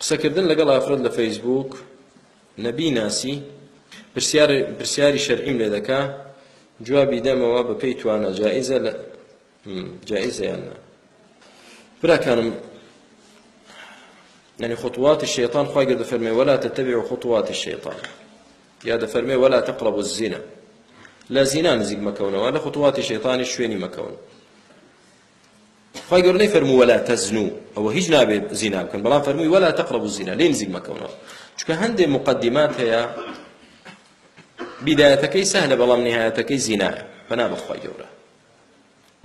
قسەکردن لەگەڵ ئافرەت نبي ناسي برسياري برسياري پرسیاری شەرعیم لێ جوابي جوابی دەمەوە بە جائزه توانە جائزه يعني برا كان يعني خطوات الشيطان خواجر دفرمي ولا تتبعوا خطوات الشيطان يا دفرمي ولا تقربوا الزنا لا زنا نزيق مكونه ولا خطوات الشيطان شويني مكونه خی گەورنەی فەرمو ولا تەزنو ئەوە هیچ نابێت زینا بکەن بەڵام فەرمووی ولا تەقرب زینا لێ نزیک مەکەونەوە چکە هەندێک مقدمات هەیە بیدایەتەکەی سەهلە بەڵام نهایەتەکەی زینایە بەنا بەخوای گەورە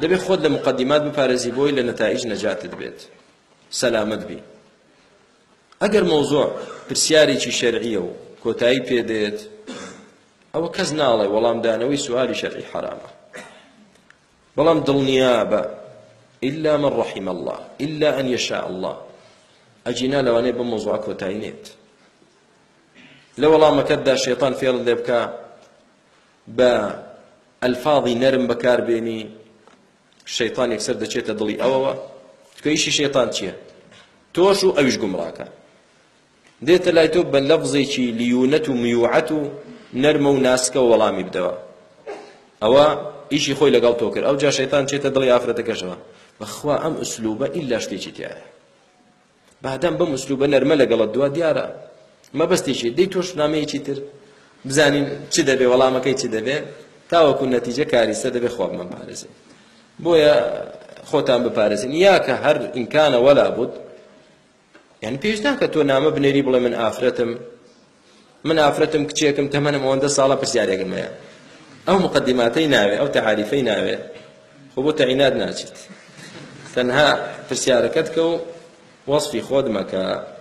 دەبێت خۆت لە مقدمات بپارێزی بۆی لە نەتایج نەجاتت بێت سەلامت بی ئەگەر مۆزۆ پرسیارێکی شەرعیە و کۆتایی پێدێت ئەوە کەس ناڵێ وەڵامدانەوەی سوالی شەرعی حرامە بەڵام دڵنیا بە إلا من رحم الله إلا أن يشاء الله أجينا لو أنا بموضوع كوتاينيت لو والله ما كدا الشيطان في رد يبكى با ألفاظي نرم بكار بيني الشيطان يكسر دشيت دلي أووا كيشي شيطان تشي توشو أوش قمراكا دێتە لای تۆ بە لەفزێکی لیونەت و میوعەت و نەرمە و ناسکە و وەڵامی بدەوە ئەوە ئیشی خۆی لەگەڵ تۆ کرد ئەو جا شەیتان چێتە دڵی ئافرەتەکەشەوە بەخوا ئەم ئوسلوبە ئیلا شتێکی تایە بادام بەم ئوسلوبە نەرمە لەگەڵت دوا دیارە مەبەستێکی دەی تۆش نامەیەکی تر بزانین چی دەبێ وەڵامەکەی چی دەبێ تاوەکو نەتیجە کاریسە دەبێ خۆ من پارێزین بۆیە خۆتان بپارێزین یا کە هەر ئینکانە وەلا بوت یعنی پێشدا کە تۆ نامە بنێری بڵێ من ئافرەتم من ئافرەتم کچێکم تەمەنم ئەوەندە ساڵە پرسیارێکمەیە ئەو مقدماتەی ناوێ ئەو تەعاریفەی ناوێ خۆ بۆ تەعینات ناچیت تنها فرسيارة كتكو وصفي خود مكا